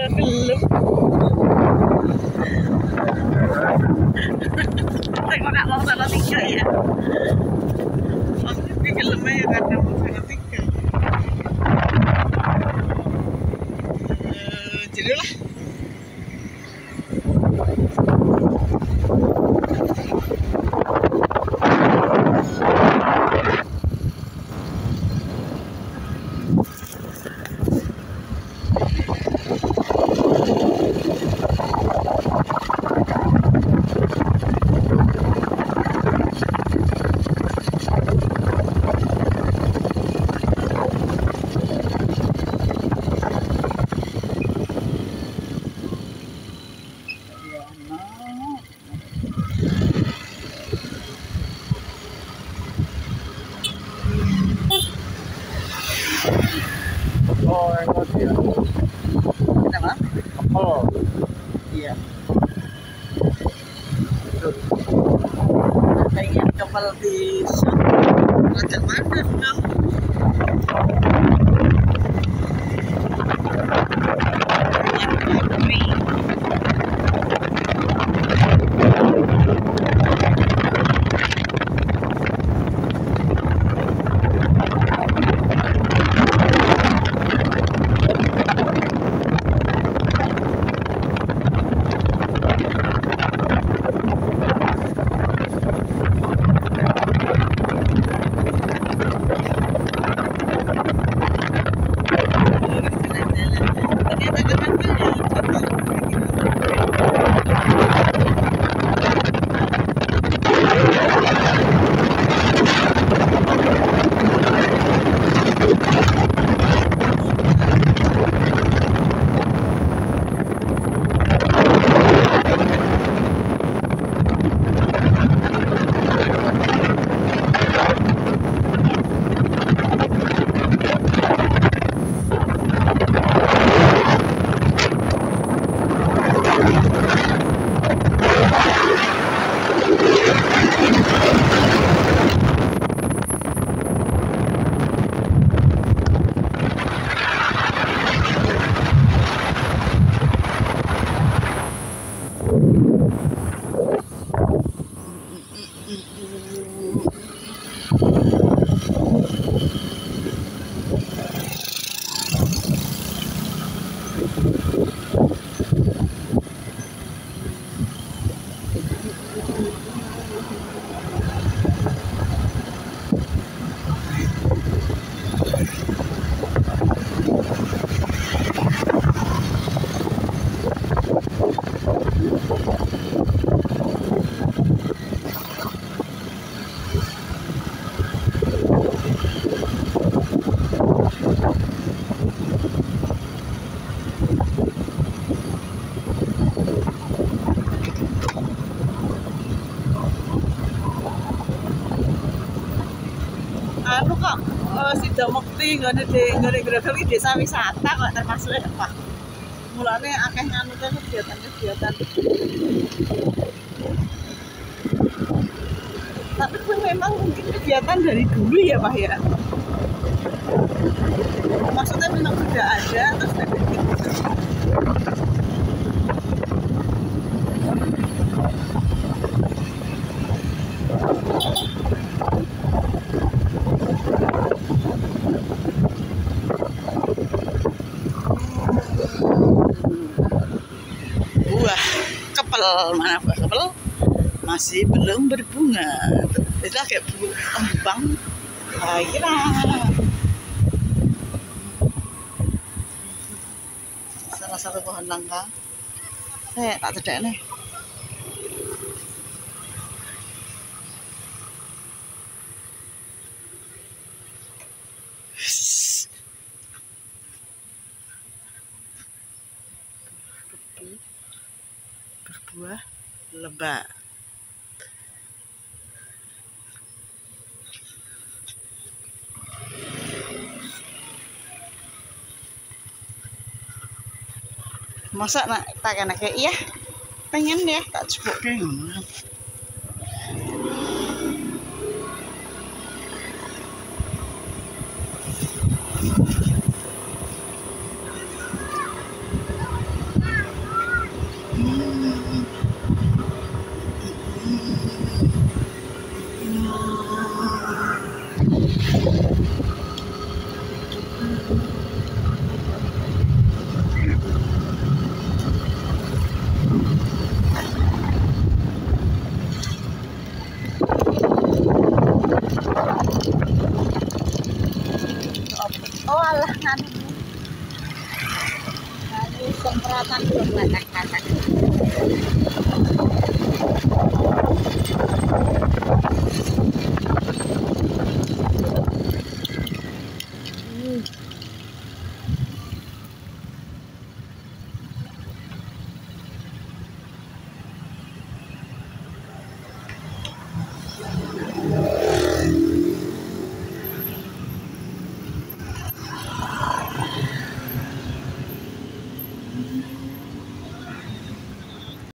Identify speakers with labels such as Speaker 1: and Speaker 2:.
Speaker 1: Ada
Speaker 2: Tadi ya.
Speaker 1: Kenapa?
Speaker 2: Oh,
Speaker 1: Iya. Kayaknya kapal di Mandar anu kok eh, sida mekti nggone de nggone Grogol iki desa wisata kok termasuk ya Pak. Mulane akeh nganu kan kegiatan-kegiatan. Tapi pun memang mungkin kegiatan dari dulu ya Pak ya. Maksudnya memang sudah ada terus dibikin. Buah kepel mana kepel masih belum berbunga. Itu kayak bunga kembang. Akhirnya salah satu pohon langka. Eh, tak cedek nih. Berbuah lebat. Masa nak tak kena kayak iya? Pengen deh, tak cukup deh.
Speaker 3: Semprotan belum letak-letak Hmm.